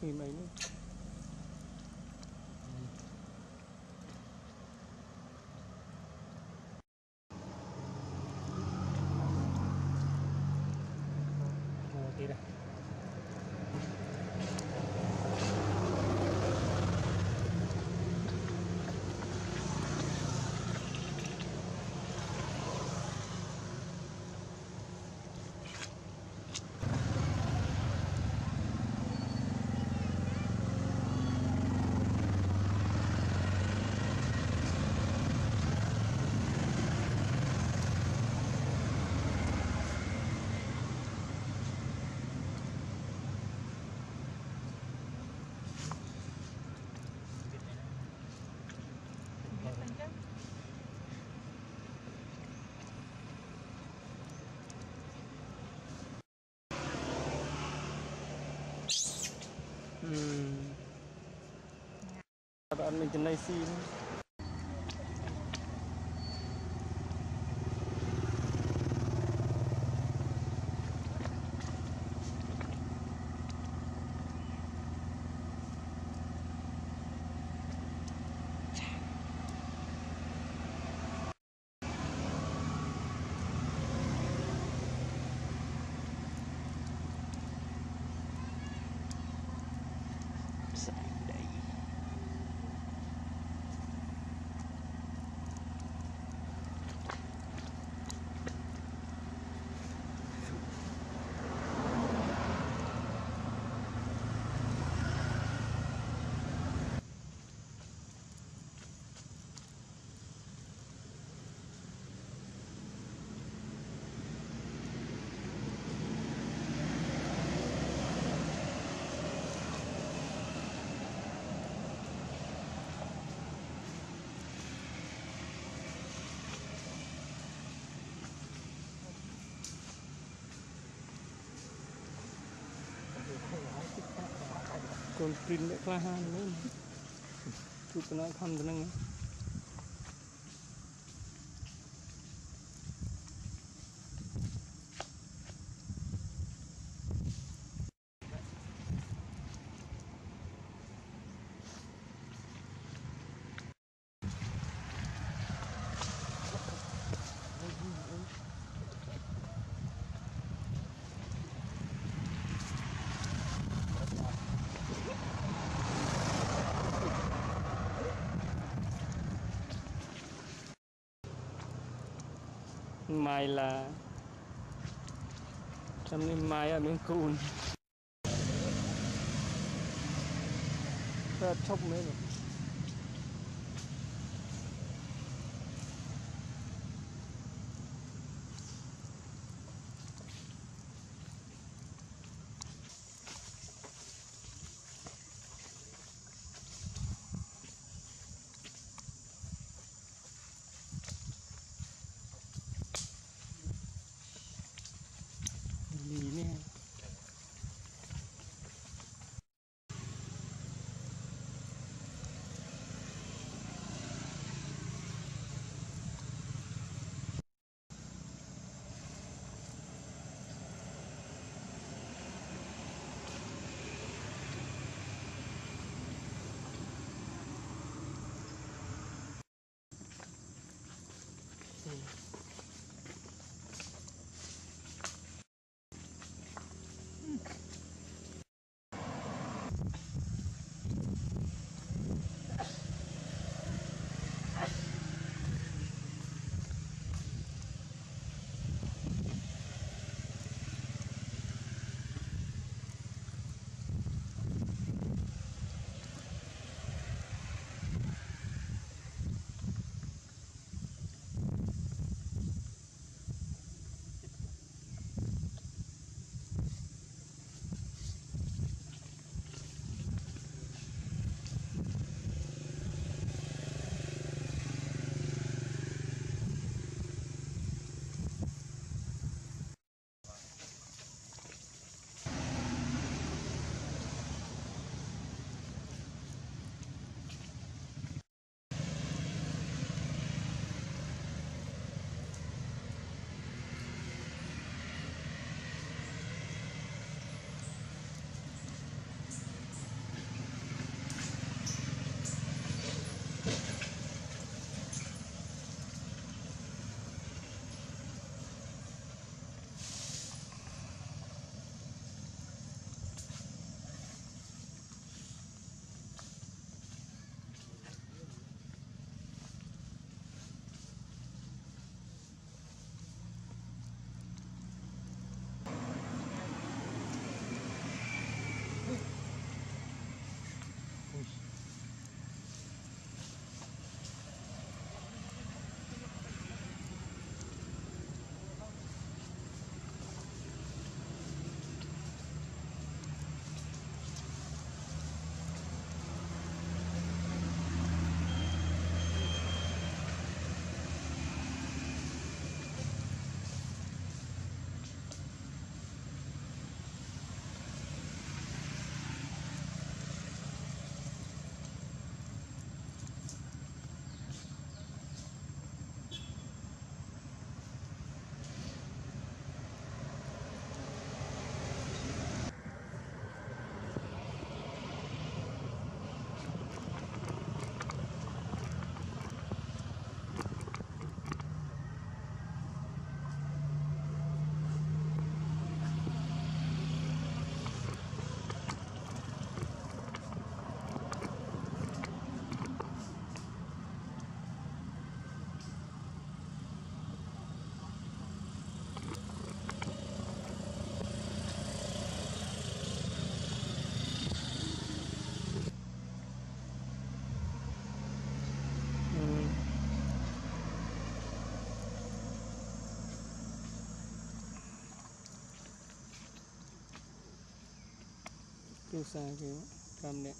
Team Hmm. Keadaan Legend IC ni. ខ្លួនព្រីនអ្នកខ្លះហ្នឹងជួបកណ្ដាលខំទៅហ្នឹង mai là trăm đêm mai ở miền cùn. Rất chốc mấy rồi ลูกสาวคือทำเนี่ย